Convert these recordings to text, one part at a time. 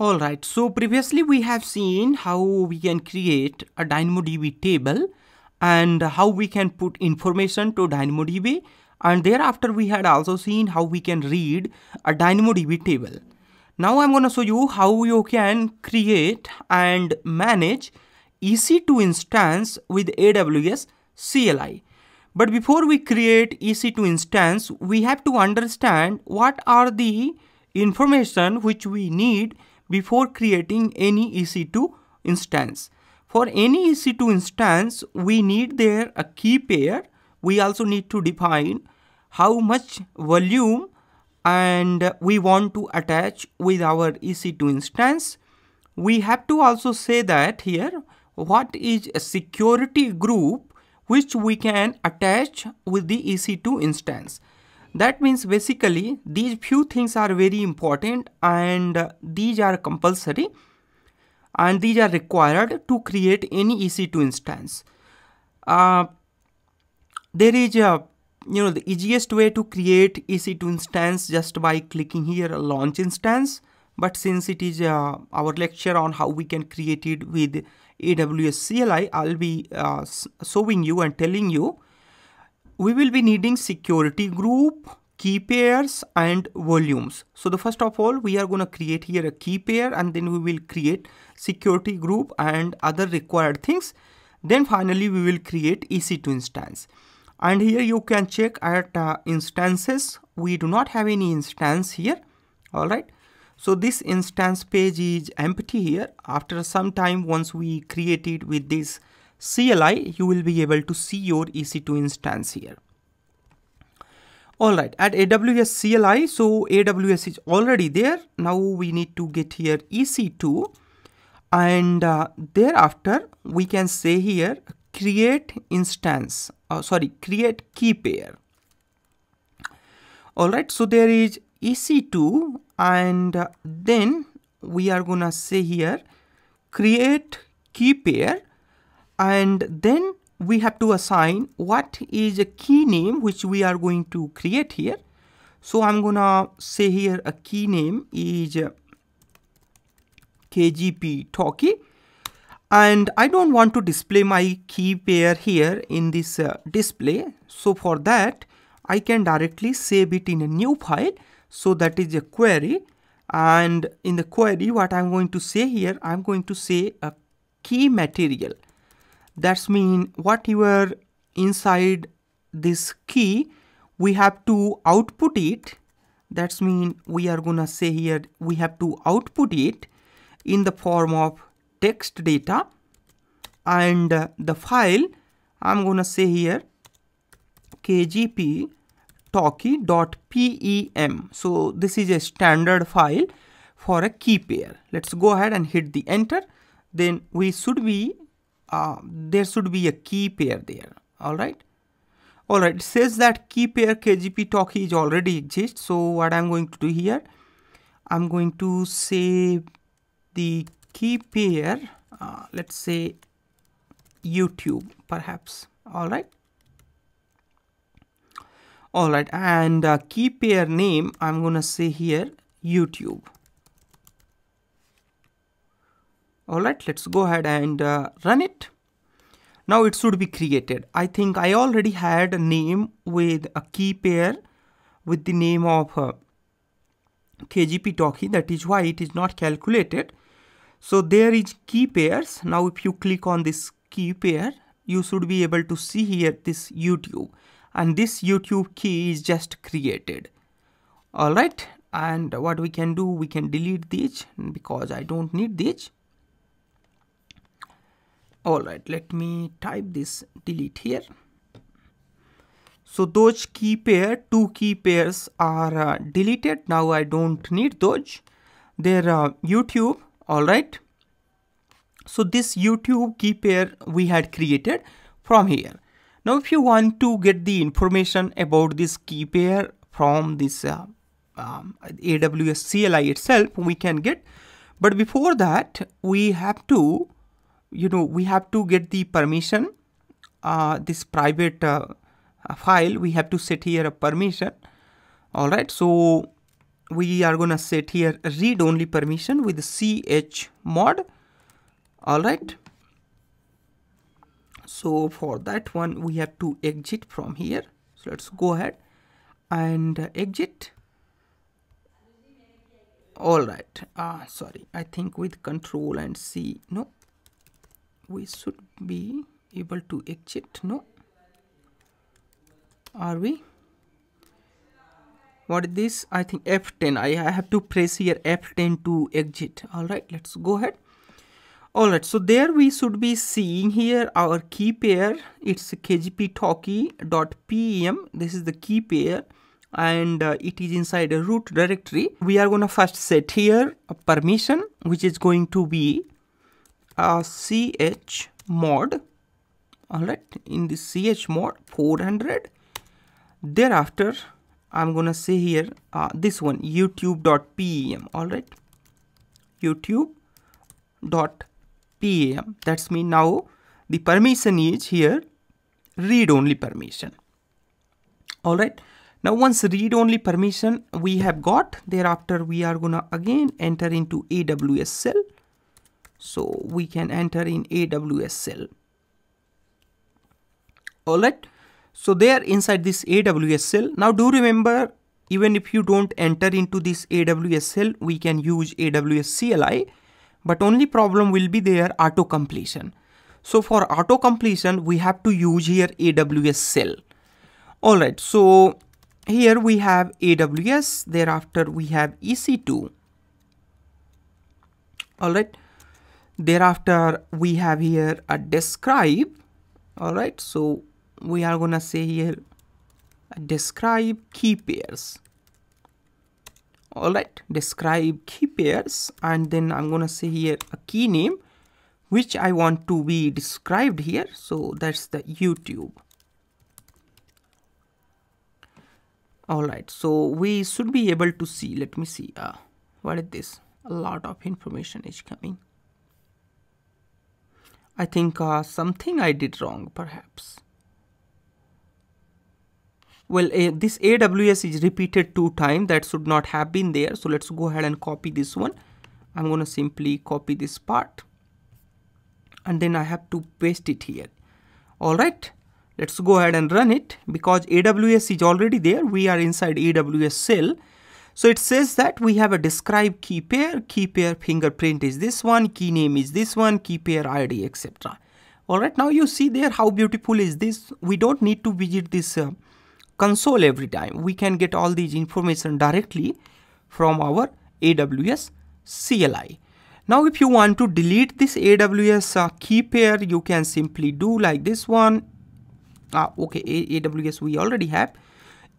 Alright, so previously we have seen how we can create a DynamoDB table and how we can put information to DynamoDB and thereafter we had also seen how we can read a DynamoDB table. Now I'm going to show you how you can create and manage EC2 instance with AWS CLI. But before we create EC2 instance, we have to understand what are the information which we need before creating any EC2 instance. For any EC2 instance, we need there a key pair. We also need to define how much volume and we want to attach with our EC2 instance. We have to also say that here what is a security group which we can attach with the EC2 instance. That means basically these few things are very important and these are compulsory and these are required to create any EC2 instance. Uh, there is a you know the easiest way to create EC2 instance just by clicking here launch instance but since it is uh, our lecture on how we can create it with AWS CLI, I'll be uh, showing you and telling you we will be needing security group, key pairs and volumes. So the first of all, we are going to create here a key pair and then we will create security group and other required things. Then finally, we will create EC2 instance. And here you can check at uh, instances. We do not have any instance here. All right. So this instance page is empty here. After some time, once we create it with this CLI, you will be able to see your EC2 instance here. Alright, at AWS CLI, so AWS is already there. Now we need to get here EC2 and uh, thereafter we can say here create instance, uh, sorry, create key pair. Alright, so there is EC2 and then we are gonna say here create key pair and then we have to assign what is a key name which we are going to create here. So I'm gonna say here a key name is KGP Talkie. And I don't want to display my key pair here in this uh, display. So for that I can directly save it in a new file. So that is a query. And in the query what I'm going to say here I'm going to say a key material that's mean whatever inside this key we have to output it that's mean we are gonna say here we have to output it in the form of text data and uh, the file I'm gonna say here kgp talkie.pem. So this is a standard file for a key pair. Let's go ahead and hit the enter. Then we should be, uh, there should be a key pair there. All right. All right. It says that key pair KGP talkie is already exists. So what I'm going to do here, I'm going to save the key pair. Uh, let's say YouTube perhaps. All right all right and uh, key pair name i'm gonna say here youtube all right let's go ahead and uh, run it. Now it should be created. I think i already had a name with a key pair with the name of uh, kgp talkie. That is why it is not calculated. So there is key pairs. Now if you click on this key pair you should be able to see here this youtube. And this YouTube key is just created. Alright and what we can do we can delete these because I don't need these alright let me type this delete here. So those key pair two key pairs are uh, deleted. Now I don't need those. They're uh, YouTube. Alright so this YouTube key pair we had created from here. Now if you want to get the information about this key pair from this uh, um, AWS CLI itself, we can get. But before that, we have to, you know, we have to get the permission, uh, this private uh, file, we have to set here a permission. All right, so we are gonna set here read only permission with ch mod. All right. So for that one we have to exit from here. So let's go ahead and exit. All right ah sorry i think with control and c no we should be able to exit no? Are we? What is this? I think f10 i have to press here f10 to exit. All right let's go ahead. All right so there we should be seeing here our key pair. It's kgp talkie.pem this is the key pair and uh, it is inside a root directory. We are going to first set here a permission which is going to be a ch mod all right in the ch mod 400 thereafter i'm gonna say here uh, this one youtube.pem all right youtube.pem that's mean now the permission is here read only permission. All right now once read only permission we have got thereafter we are gonna again enter into aws shell so we can enter in aws shell. All right so there inside this aws shell. Now do remember even if you don't enter into this aws shell we can use aws cli but only problem will be there auto completion. So for auto completion we have to use here aws shell. All right so here we have AWS, thereafter we have EC2. Alright, thereafter we have here a describe. Alright, so we are gonna say here describe key pairs. Alright, describe key pairs and then I'm gonna say here a key name which I want to be described here. So that's the YouTube. all right so we should be able to see let me see uh, what is this a lot of information is coming I think uh, something I did wrong perhaps. Well uh, this AWS is repeated two times. That should not have been there. So let's go ahead and copy this one. I'm gonna simply copy this part. And then I have to paste it here. All right. Let's go ahead and run it. Because AWS is already there. We are inside AWS shell. So it says that we have a describe key pair, key pair fingerprint is this one, key name is this one, key pair ID, etc. Alright, now you see there how beautiful is this. We don't need to visit this uh, console every time. We can get all these information directly from our AWS CLI. Now if you want to delete this AWS uh, key pair, you can simply do like this one ah, okay A aws we already have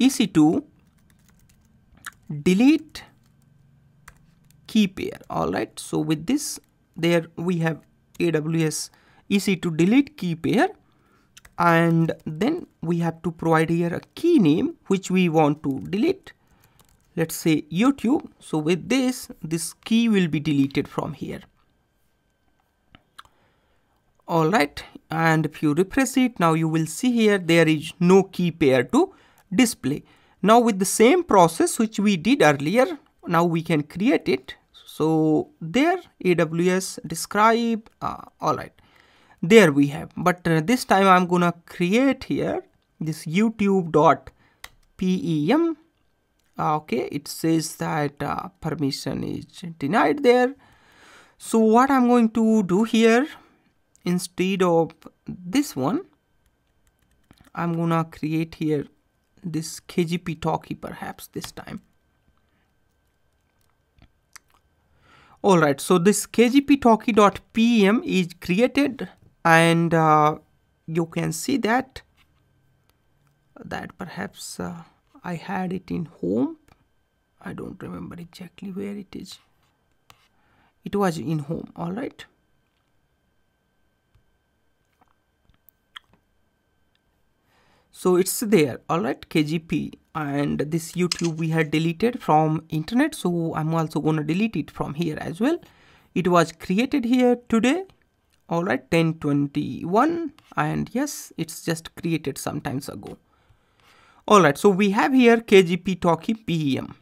ec2 delete key pair all right. So with this there we have aws ec2 delete key pair and then we have to provide here a key name which we want to delete. Let's say youtube. So with this this key will be deleted from here. All right. And if you refresh it now you will see here there is no key pair to display now with the same process which we did earlier now we can create it. So there aws describe uh, all right. There we have. But uh, this time i'm gonna create here this youtube dot pem uh, okay it says that uh, permission is denied there. So what i'm going to do here instead of this one I'm gonna create here this KGP talkie perhaps this time. Alright so this KGP talkie.pem is created and uh, you can see that that perhaps uh, I had it in home. I don't remember exactly where it is. It was in home alright so it's there. All right kgp and this youtube we had deleted from internet. So i'm also going to delete it from here as well. It was created here today. All right 1021 and yes it's just created some times ago. All right so we have here kgp talkie pem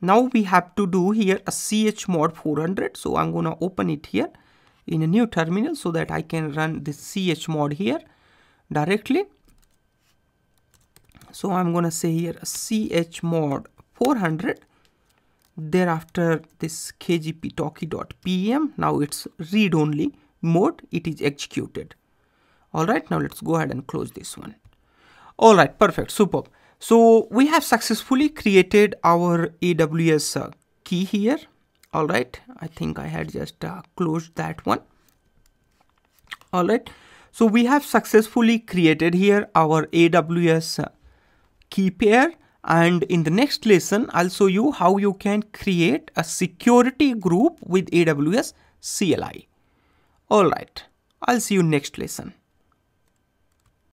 now we have to do here a chmod 400 so i'm gonna open it here in a new terminal so that i can run this chmod here directly so i'm gonna say here ch mod 400 thereafter this kgp talkie.pem now it's read only mode it is executed. All right now let's go ahead and close this one. All right perfect superb. So we have successfully created our aws uh, key here. All right i think i had just uh, closed that one. All right so we have successfully created here our aws uh, key pair and in the next lesson I'll show you how you can create a security group with AWS CLI. Alright, I'll see you next lesson.